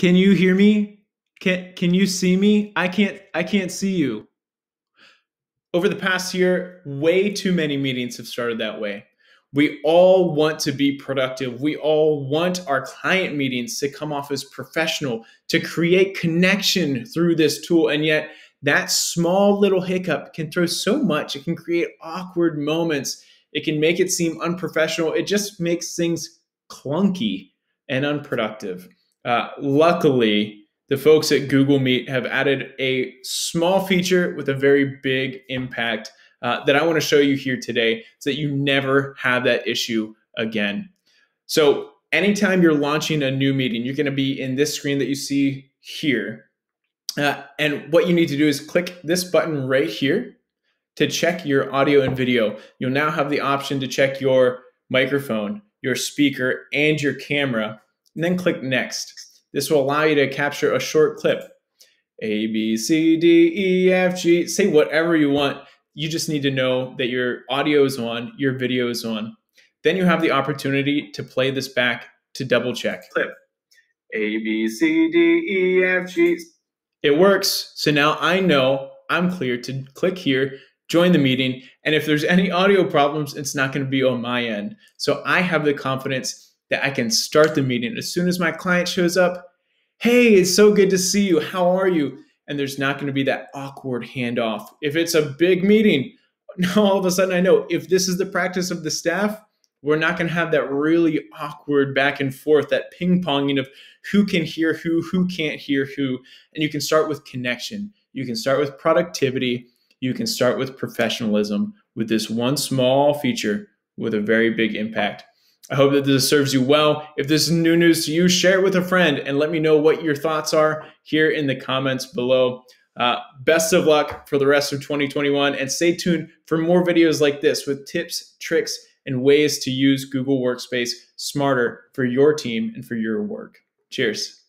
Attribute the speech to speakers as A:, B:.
A: Can you hear me? Can can you see me? I can't I can't see you. Over the past year, way too many meetings have started that way. We all want to be productive. We all want our client meetings to come off as professional, to create connection through this tool. And yet, that small little hiccup can throw so much. It can create awkward moments. It can make it seem unprofessional. It just makes things clunky and unproductive. Uh, luckily, the folks at Google Meet have added a small feature with a very big impact uh, that I want to show you here today so that you never have that issue again. So, anytime you're launching a new meeting, you're going to be in this screen that you see here. Uh, and what you need to do is click this button right here to check your audio and video. You'll now have the option to check your microphone, your speaker, and your camera, and then click next. This will allow you to capture a short clip. A, B, C, D, E, F, G, say whatever you want. You just need to know that your audio is on, your video is on. Then you have the opportunity to play this back to double check. Clip. A, B, C, D, E, F, G. It works. So now I know I'm clear to click here, join the meeting. And if there's any audio problems, it's not going to be on my end. So I have the confidence that I can start the meeting as soon as my client shows up. Hey, it's so good to see you. How are you? And there's not going to be that awkward handoff. If it's a big meeting, now all of a sudden I know if this is the practice of the staff, we're not going to have that really awkward back and forth, that ping ponging of who can hear who, who can't hear who. And you can start with connection. You can start with productivity. You can start with professionalism with this one small feature with a very big impact. I hope that this serves you well. If this is new news to you, share it with a friend and let me know what your thoughts are here in the comments below. Uh, best of luck for the rest of 2021 and stay tuned for more videos like this with tips, tricks, and ways to use Google Workspace smarter for your team and for your work. Cheers.